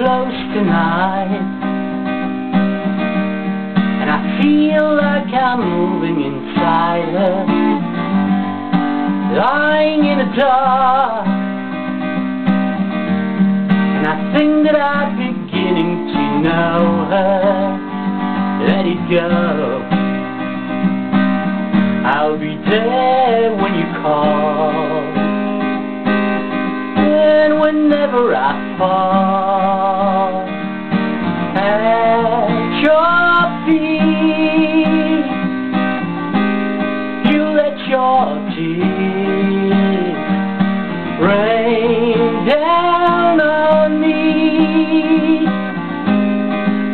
close tonight. And I feel like I'm moving inside her Lying in the dark. And I think that I'm beginning to know her. Let it go. I'll be there when you call. And whenever I fall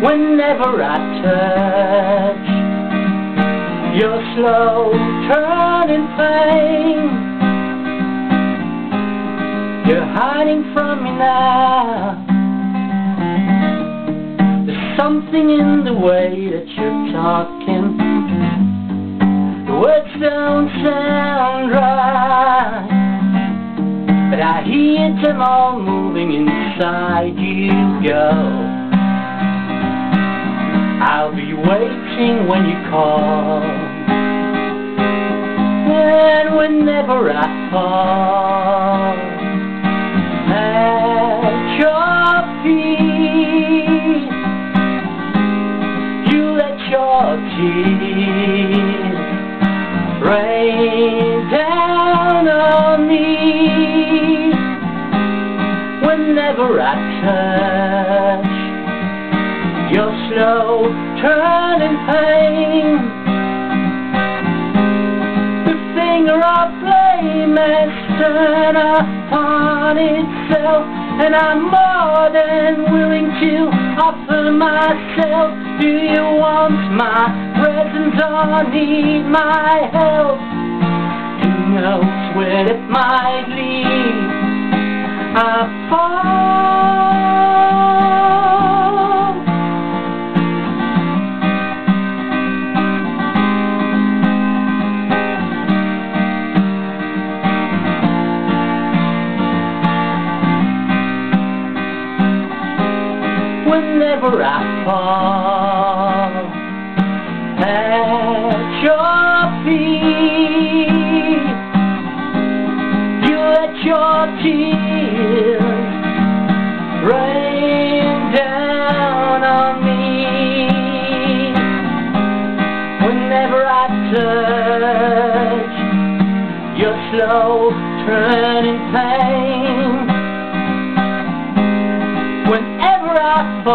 Whenever I touch. Your slow turning pain. You're hiding from me now. There's something in the way that you're talking. The words don't sound right. But I hear them all moving inside you go I'll be waiting when you call. And whenever I fall At your feet You let your tears Rain down on me. Whenever I touch your slow turning pain. The finger of blame has turned upon itself, and I'm more than willing to offer myself. Do you want my presence or need my help? Who knows where it might lead? I fall. Whenever I fall at your feet. You let your tears rain down on me whenever I touch your slow turning pain. fall,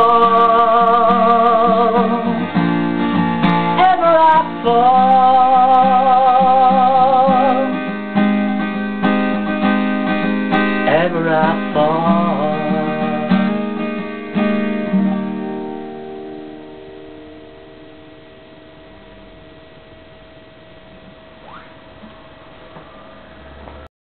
ever I fall, ever I fall.